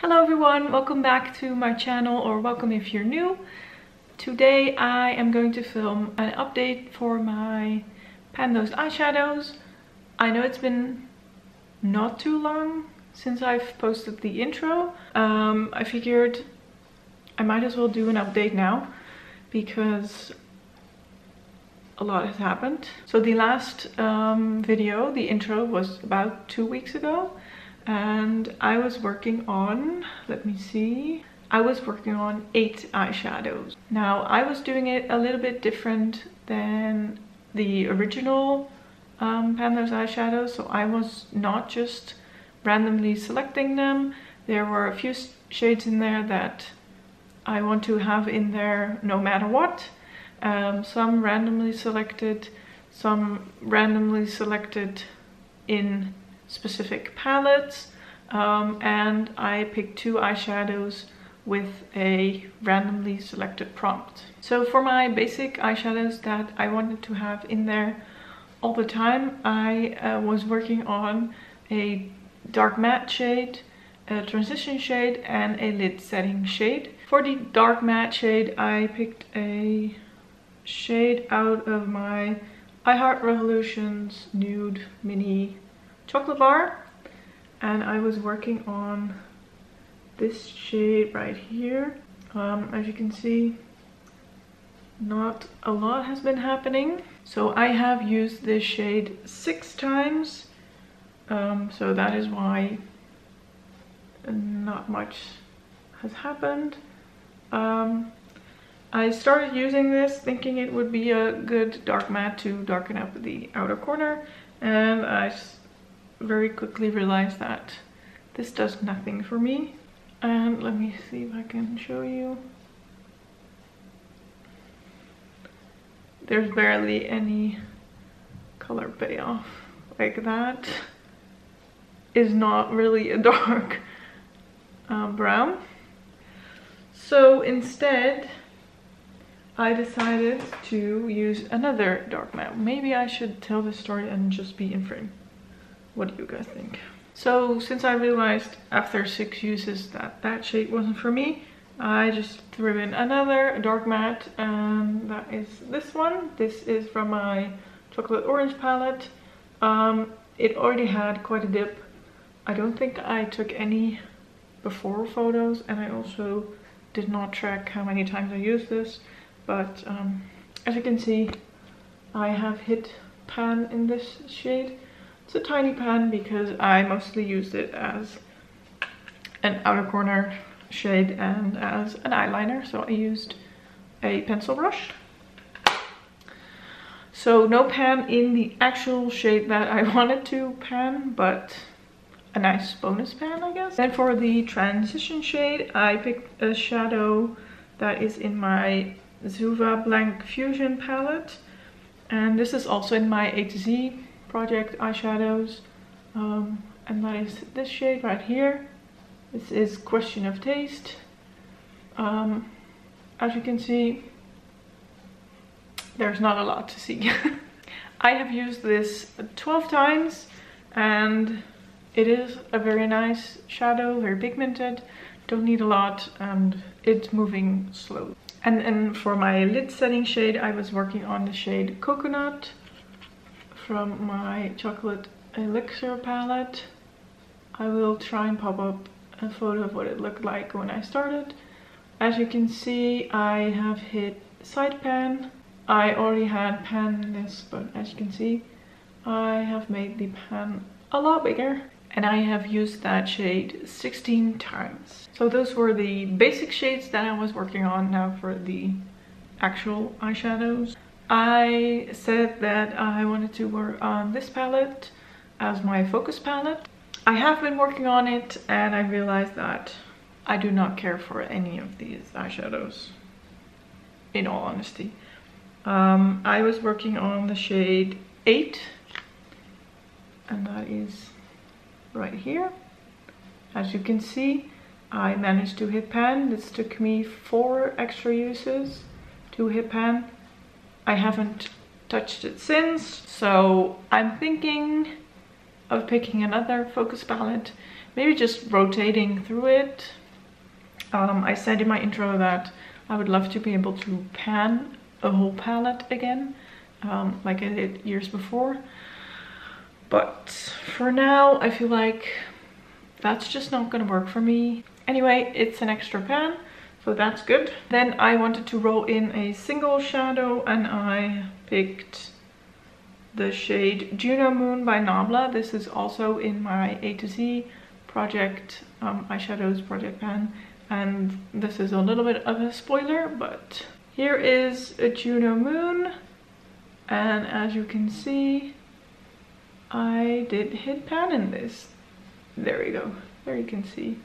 Hello everyone, welcome back to my channel or welcome if you're new. Today I am going to film an update for my Pan Those eyeshadows. I know it's been not too long since I've posted the intro. Um, I figured I might as well do an update now because a lot has happened. So the last um, video, the intro, was about two weeks ago and I was working on, let me see, I was working on eight eyeshadows. Now I was doing it a little bit different than the original um, Pan Those eyeshadows. So I was not just randomly selecting them. There were a few shades in there that I want to have in there no matter what. Um, some randomly selected, some randomly selected in specific palettes um, and I picked two eyeshadows with a randomly selected prompt. So for my basic eyeshadows that I wanted to have in there all the time, I uh, was working on a dark matte shade, a transition shade and a lid setting shade. For the dark matte shade, I picked a shade out of my I Heart Revolutions Nude Mini chocolate bar and I was working on this shade right here. Um, as you can see not a lot has been happening. So I have used this shade six times. Um, so that is why not much has happened. Um, I started using this thinking it would be a good dark matte to darken up the outer corner and I very quickly realized that this does nothing for me. And let me see if I can show you. There's barely any color payoff like that is not really a dark uh, brown. So instead, I decided to use another dark matte. Maybe I should tell the story and just be in frame. What do you guys think? So since I realized after six uses that that shade wasn't for me, I just threw in another dark matte and that is this one. This is from my chocolate orange palette. Um, it already had quite a dip. I don't think I took any before photos and I also did not track how many times I used this but um, as you can see I have hit pan in this shade it's a tiny pan because I mostly used it as an outer corner shade and as an eyeliner. So I used a pencil brush. So no pan in the actual shade that I wanted to pan, but a nice bonus pan, I guess. And for the transition shade, I picked a shadow that is in my Zoeva Blanc Fusion palette. And this is also in my A to Z project eyeshadows um, and that is this shade right here. This is question of taste. Um, as you can see there's not a lot to see. I have used this 12 times and it is a very nice shadow very pigmented don't need a lot and it's moving slow and then for my lid setting shade I was working on the shade coconut from my chocolate elixir palette. I will try and pop up a photo of what it looked like when I started. As you can see, I have hit side pan. I already had pan in this, but as you can see, I have made the pan a lot bigger and I have used that shade 16 times. So those were the basic shades that I was working on now for the actual eyeshadows. I said that I wanted to work on this palette as my focus palette. I have been working on it and I realized that I do not care for any of these eyeshadows, in all honesty. Um, I was working on the shade 8 and that is right here. As you can see, I managed to hit pan. This took me four extra uses to hit pan I haven't touched it since, so I'm thinking of picking another focus palette maybe just rotating through it. Um, I said in my intro that I would love to be able to pan a whole palette again, um, like I did years before. But for now, I feel like that's just not gonna work for me. Anyway, it's an extra pan, so that's good. Then I wanted to roll in a single shadow and I picked the shade Juno Moon by Nabla. This is also in my A to Z project, um, eyeshadows project pan. And this is a little bit of a spoiler, but here is a Juno Moon. And as you can see, I did hit pan in this. There we go. There you can see.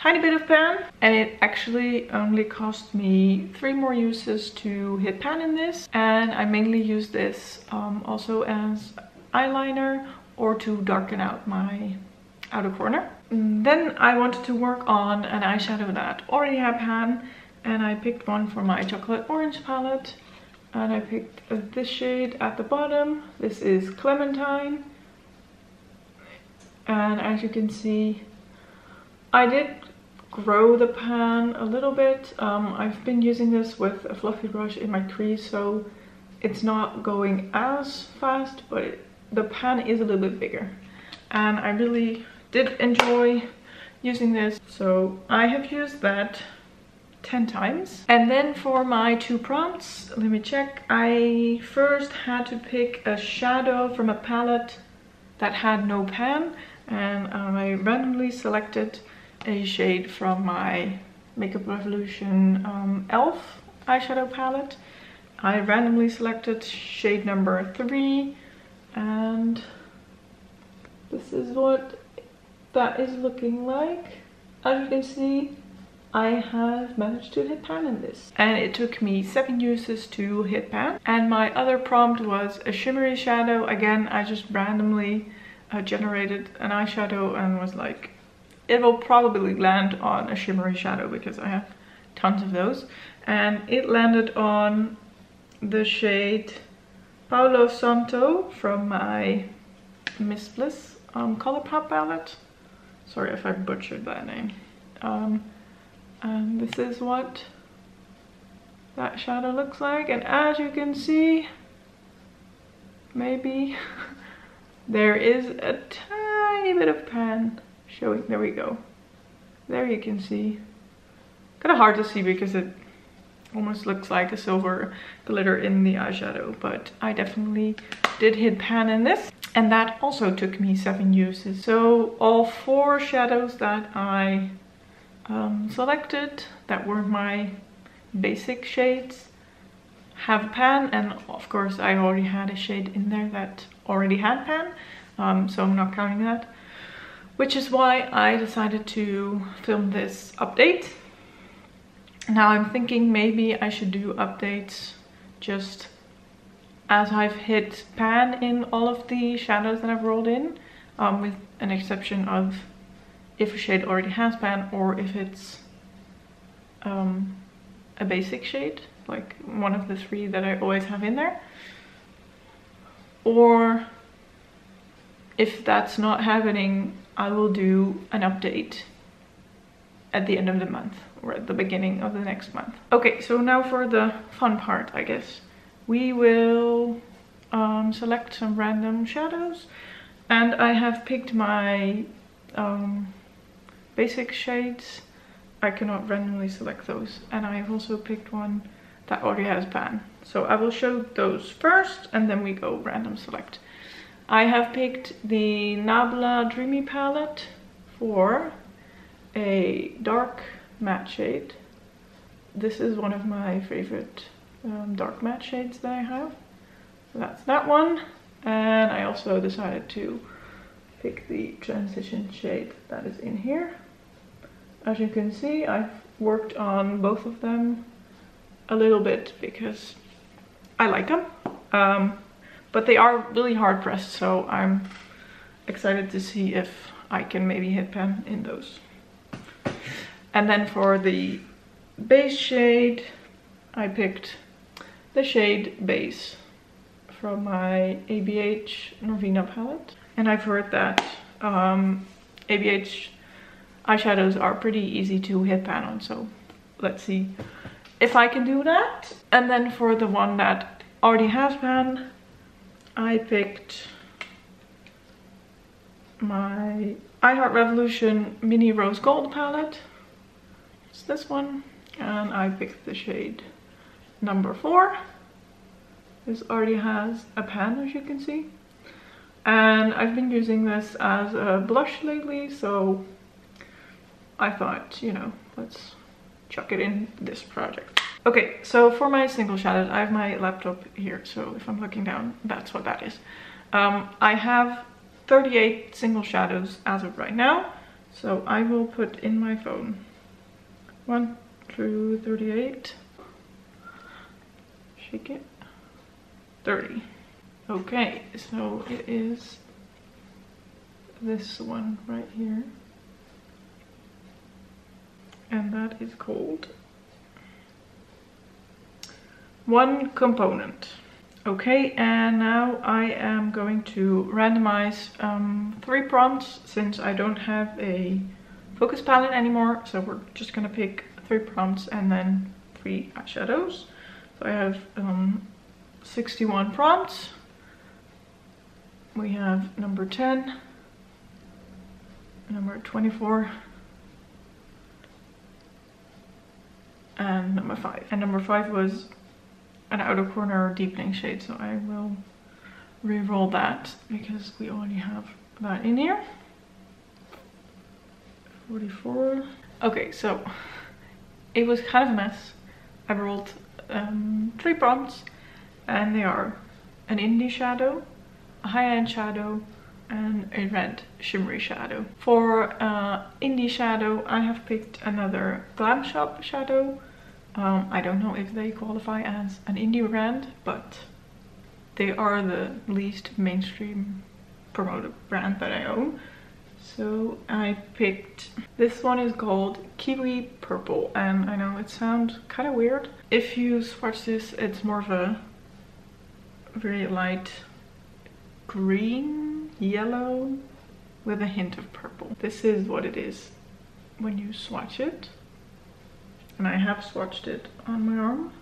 Tiny bit of pan. And it actually only cost me three more uses to hit pan in this. And I mainly use this um, also as eyeliner or to darken out my outer corner. Then I wanted to work on an eyeshadow that already had pan and I picked one for my chocolate orange palette and I picked this shade at the bottom. This is Clementine. And as you can see, I did grow the pan a little bit. Um, I've been using this with a fluffy brush in my crease, so it's not going as fast, but it, the pan is a little bit bigger. And I really did enjoy using this. So I have used that 10 times. And then for my two prompts, let me check. I first had to pick a shadow from a palette that had no pan and I randomly selected a shade from my Makeup Revolution um, e.l.f. eyeshadow palette. I randomly selected shade number three and this is what that is looking like. As you can see, I have managed to hit pan in this. And it took me seven uses to hit pan. And my other prompt was a shimmery shadow. Again, I just randomly uh, generated an eyeshadow and was like, it will probably land on a shimmery shadow because I have tons of those. And it landed on the shade Palo Santo from my Miss Bliss um, Colourpop palette. Sorry if I butchered that name. Um, and this is what that shadow looks like and as you can see maybe there is a tiny bit of pan showing there we go. There you can see. Kind of hard to see because it almost looks like a silver glitter in the eyeshadow but I definitely did hit pan in this and that also took me seven uses. So all four shadows that I um, selected that were my basic shades have pan and of course I already had a shade in there that already had pan um, so I'm not counting that which is why I decided to film this update now I'm thinking maybe I should do updates just as I've hit pan in all of the shadows that I've rolled in um, with an exception of if a shade already has pan or if it's um, a basic shade, like one of the three that I always have in there. Or if that's not happening, I will do an update at the end of the month or at the beginning of the next month. Okay, so now for the fun part, I guess. We will um, select some random shadows and I have picked my um, basic shades, I cannot randomly select those. And I have also picked one that already has pan. So I will show those first and then we go random select. I have picked the Nabla Dreamy palette for a dark matte shade. This is one of my favorite um, dark matte shades that I have. So that's that one. And I also decided to pick the transition shade that is in here. As you can see, I've worked on both of them a little bit because I like them. Um, but they are really hard pressed, so I'm excited to see if I can maybe hit pan in those. And then for the base shade, I picked the shade Base from my ABH Norvina palette. And I've heard that um, ABH eyeshadows are pretty easy to hit pan on, so let's see if I can do that. And then for the one that already has pan, I picked my I Heart Revolution Mini Rose Gold palette. It's this one. And I picked the shade number four. This already has a pan as you can see. And I've been using this as a blush lately, so I thought, you know, let's chuck it in this project. Okay, so for my single shadows, I have my laptop here, so if I'm looking down, that's what that is. Um, I have 38 single shadows as of right now, so I will put in my phone 1 through 38. Shake it. 30. Okay, so it is this one right here and that is called one component. Okay, and now I am going to randomize um, three prompts since I don't have a focus palette anymore. So we're just gonna pick three prompts and then three eyeshadows. So I have um, 61 prompts. We have number 10, number 24, and number five. And number five was an outer corner deepening shade, so I will re-roll that because we already have that in here. 44. Okay, so it was kind of a mess. I rolled um, three prompts and they are an indie shadow, a high-end shadow, and a red shimmery shadow. For uh, indie shadow, I have picked another Glam Shop shadow um, I don't know if they qualify as an indie brand, but they are the least mainstream promoted brand that I own. So I picked, this one is called Kiwi Purple and I know it sounds kind of weird. If you swatch this, it's more of a very light green, yellow with a hint of purple. This is what it is when you swatch it and I have swatched it on my arm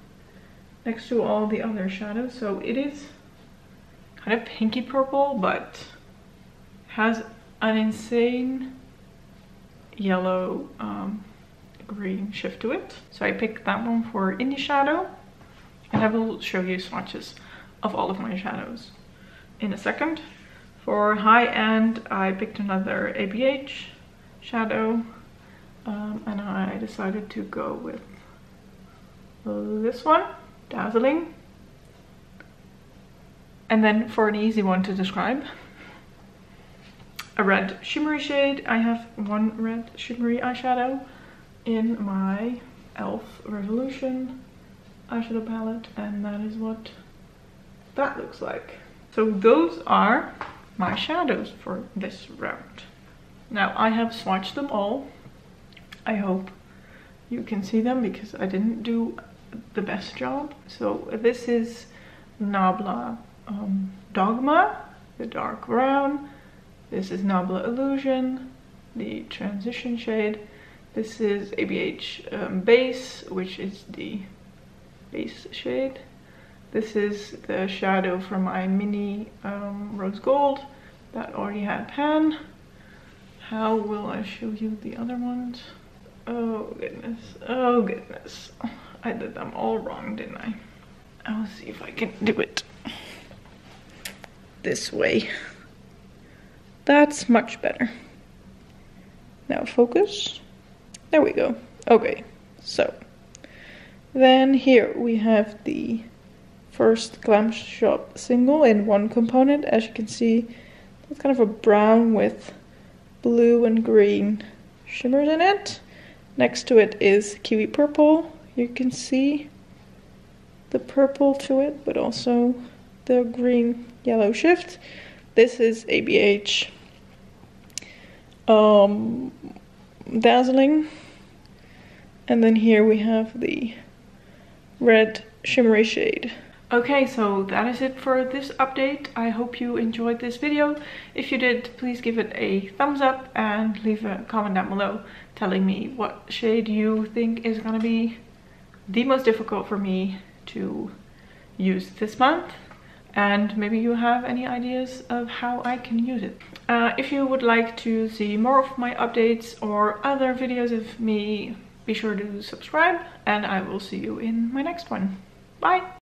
next to all the other shadows. So it is kind of pinky purple, but has an insane yellow um, green shift to it. So I picked that one for indie shadow and I will show you swatches of all of my shadows in a second. For high end, I picked another ABH shadow um, and I decided to go with this one, Dazzling. And then for an easy one to describe, a red shimmery shade. I have one red shimmery eyeshadow in my e.l.f. Revolution eyeshadow palette and that is what that looks like. So those are my shadows for this round. Now I have swatched them all I hope you can see them because I didn't do the best job. So this is Nabla um, Dogma, the dark brown. This is Nabla Illusion, the transition shade. This is ABH um, Base, which is the base shade. This is the shadow from my mini um, rose gold that already had pan. How will I show you the other ones? Oh goodness, oh goodness. I did them all wrong, didn't I? I'll see if I can do it this way. That's much better. Now focus. There we go. Okay, so then here we have the first Glam Shop single in one component. As you can see, it's kind of a brown with blue and green shimmers in it. Next to it is kiwi purple. You can see the purple to it, but also the green yellow shift. This is ABH um, Dazzling. And then here we have the red shimmery shade. Okay, so that is it for this update. I hope you enjoyed this video. If you did, please give it a thumbs up and leave a comment down below telling me what shade you think is gonna be the most difficult for me to use this month and maybe you have any ideas of how I can use it. Uh, if you would like to see more of my updates or other videos of me, be sure to subscribe and I will see you in my next one. Bye!